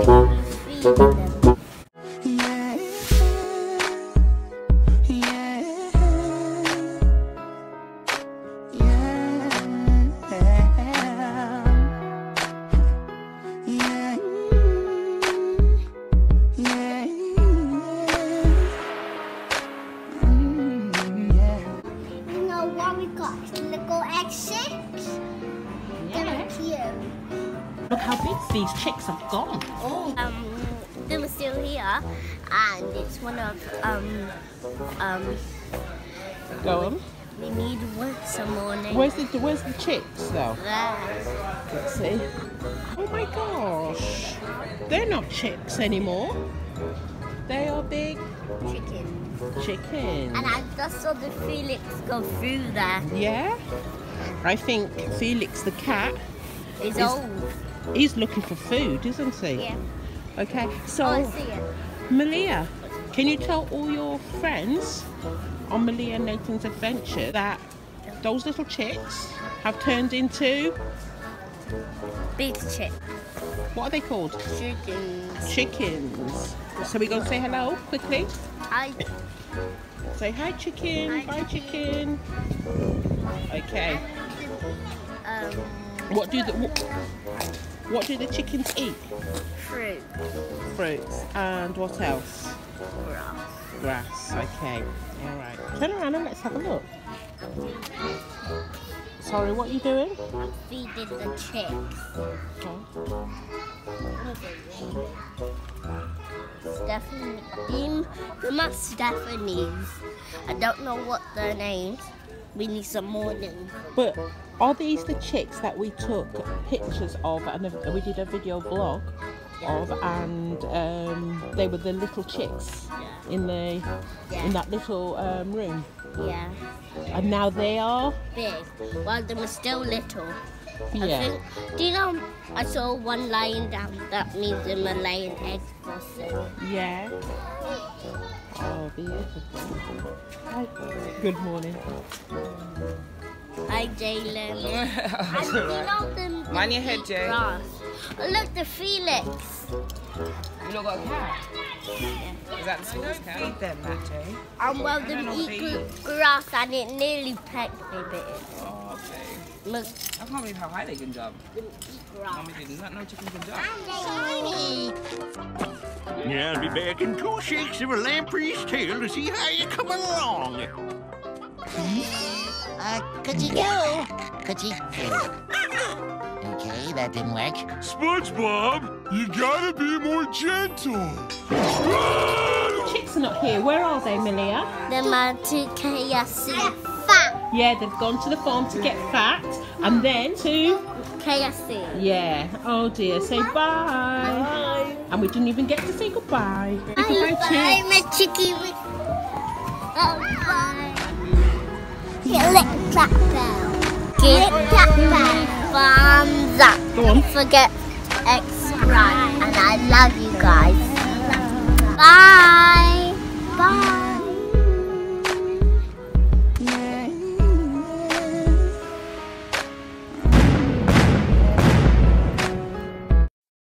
feed. Look how big these chicks have gone. Oh. Um, they were still here, and it's one of um um. Go on. We need one some morning. Where's the Where's the chicks though? There. Let's see. Oh my gosh, they're not chicks anymore. They are big chicken. chickens. And I just saw the Felix go through there. Yeah. I think Felix the cat. It's Is- old. He's looking for food, isn't he? Yeah. Okay. So. Oh. Maliyah, can you tell all your friends on Maliyah and Nathan's adventure that those little chicks have turned into Big chicks. what are they called? Chickens. Chickens. So we go say hello quickly. Hi. Say hi, chicken. Hi, Bye, chicken. Okay. Um, What do the what, what do the chickens eat? fruit. Fruits and what else? Grass. Grass. Okay. All right. Turn around and let's have a look. Sorry, what are you doing? I'm feeding the chicks. Okay. Stephanie, Beam, the must Stephanie's. I don't know what their names. We need some morning. But are these the chicks that we took pictures of and we did a video vlog of and um, they were the little chicks in the in that little um, room Yeah, and now they are big. While they were still little. I think, do you know, I saw one lying down. That means them are laying eggs for sale. yeah oh beautiful Hi. good morning Hi, Jalen. and you know them. them Mind your head, Jay. grass. Oh, look, the Felix. You not got a cat? Is that the school's cat? Feed them that, Jay. And well, them don't eat grass and it nearly pecked me bit. Oh, okay. Look, I can't believe how high they can jump. them eat grass. Mommy did not know chicken can jump. Shiny. Yeah, I'll be back in two shakes of a lamprey's tail to see how you're coming along. Uh, could you go? Could you go? Okay, that didn't work. SpongeBob, you gotta be more gentle. The chicks are not here where are they Maliyah Them are to KFC. Yeah they've gone to the farm to get fat and then to KFC. yeah oh dear say bye bye. and we didn't even get to say goodbye say goodbye Bye, my chicky. Oh, bye. Click that bell. Click that bell. Thumbs up. Go on. Don't forget to subscribe. And I love you guys.